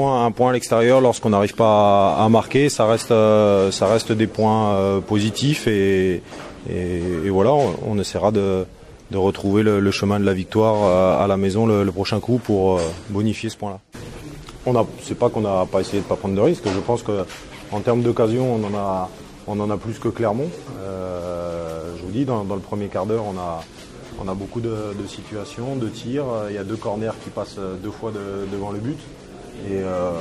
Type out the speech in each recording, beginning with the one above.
Un point à l'extérieur lorsqu'on n'arrive pas à marquer, ça reste, euh, ça reste des points euh, positifs et, et, voilà, on, essaiera de, de retrouver le, chemin de la victoire euh, à la maison le, prochain coup pour bonifier ce point-là. On a, c'est pas qu'on n'a pas essayé de pas prendre de risques. Je pense que en termes d'occasion, on en a, on en a plus que Clermont. je vous dis, dans, le premier quart d'heure, on a, on a beaucoup de, situations, de tirs. Il y a deux corners qui passent deux fois devant le but. Euh,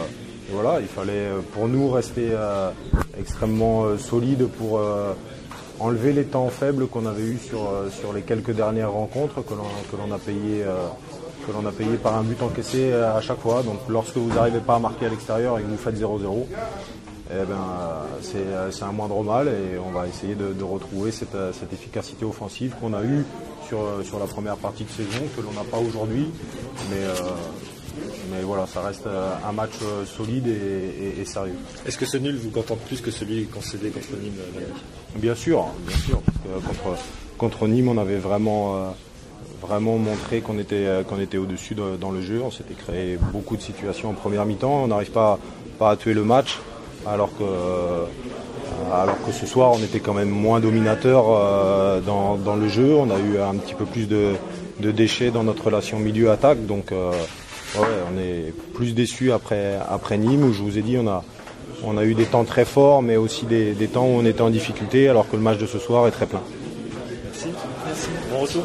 et, voilà, il fallait euh, pour nous rester euh, extrêmement solide pour enlever les temps faibles qu'on avait eu sur, sur les quelques dernières rencontres que l'on a payé que l'on a payé par un but encaissé à chaque fois. Donc lorsque vous n'arrivez pas à marquer à l'extérieur et que vous faites 0-0, eh ben, c'est un moindre mal et on va essayer de, retrouver cette, efficacité offensive qu'on a eue sur, sur la première partie de saison, que l'on n'a pas aujourd'hui. Mais mais voilà, ça reste euh, un match euh, solide et, sérieux. Est-ce que ce nul vous contente plus que celui concédé contre Nîmes euh, Bien sûr, bien sûr. contre, contre, Nîmes, on avait vraiment, vraiment montré qu'on était, qu'on était au-dessus dans le jeu. On s'était créé beaucoup de situations en première mi-temps. On n'arrive pas, pas à tuer le match, alors que, alors que ce soir, on était quand même moins dominateur dans, le jeu. On a eu un petit peu plus de, déchets dans notre relation milieu-attaque. Donc, on est plus déçu après, après Nîmes où je vous ai dit on a, on a eu des temps très forts mais aussi des, des temps où on était en difficulté alors que le match de ce soir est très plein. Merci. Merci. Bon retour.